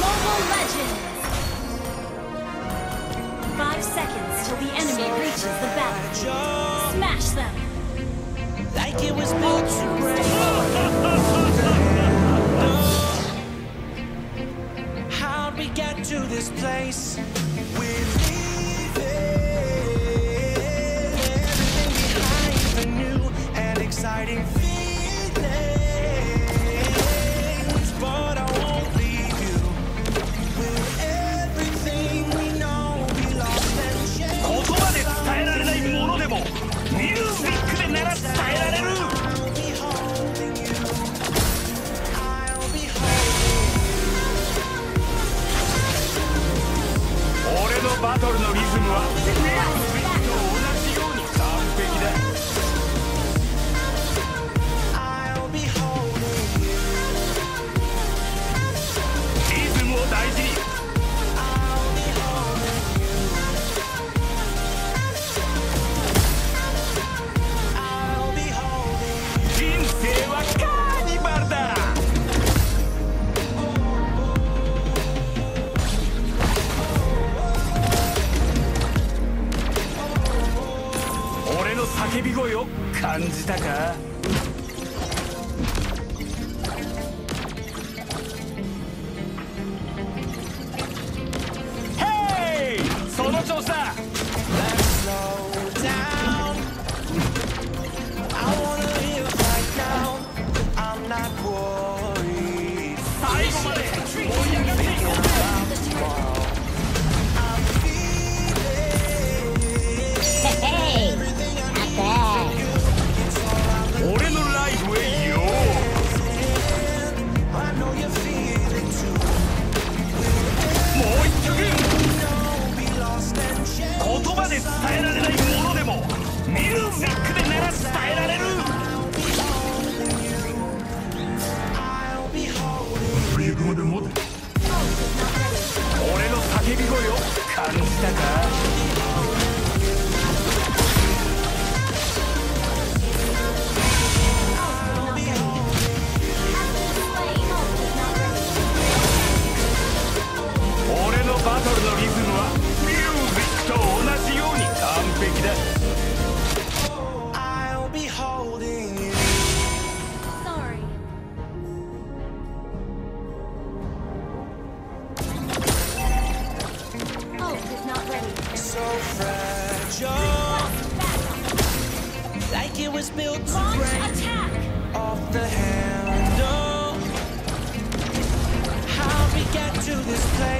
Mobile Legends! Five seconds till the enemy reaches the battlefield. Smash them! Like it was built to break. How'd we get to this place? We're Excusez-moi. C'est 叫び声を感じたか？その調子だ！Yeah.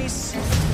place.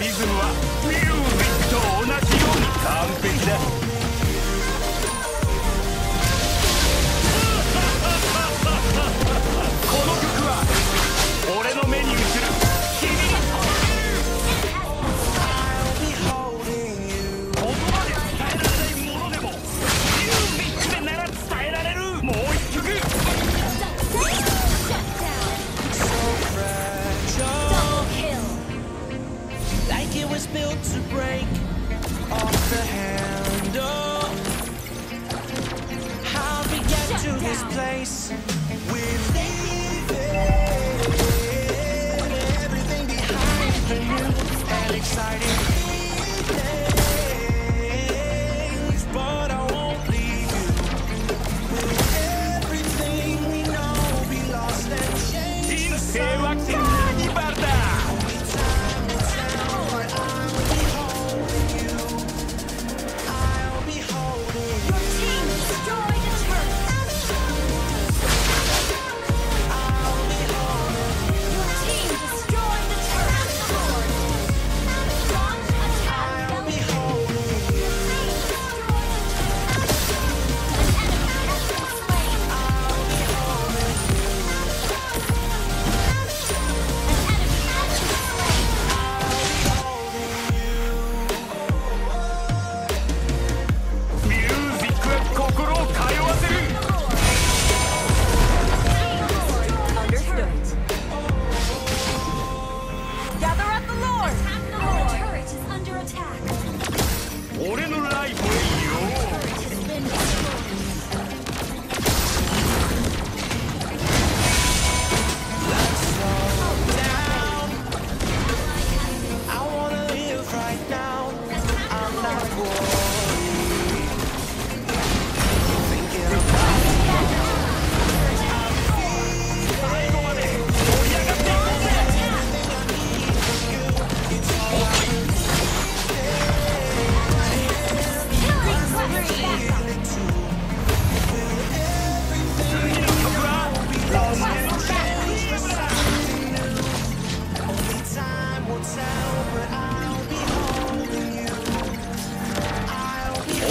リズムは was built to break off the handle. How we get to down. this place with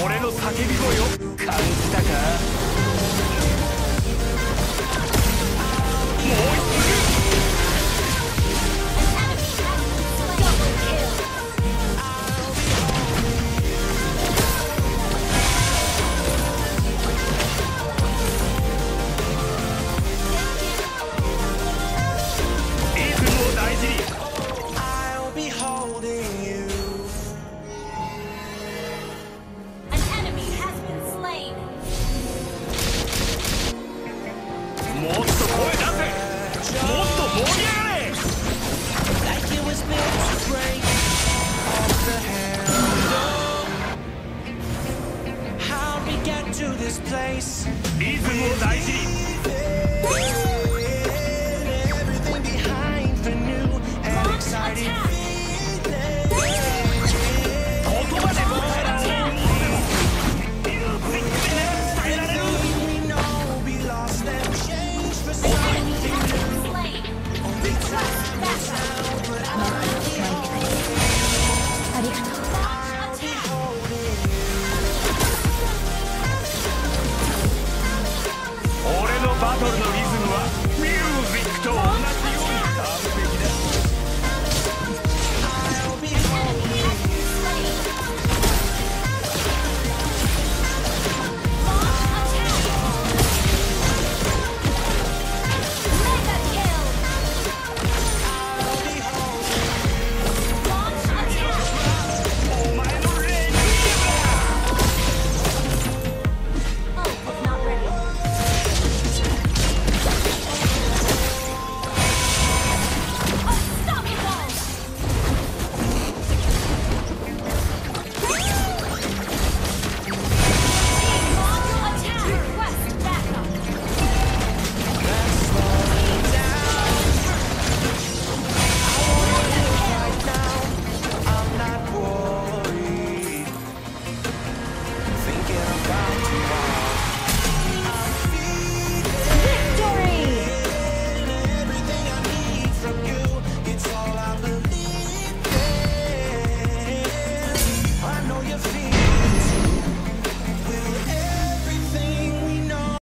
俺の叫び声を感じたか？リズムを大事に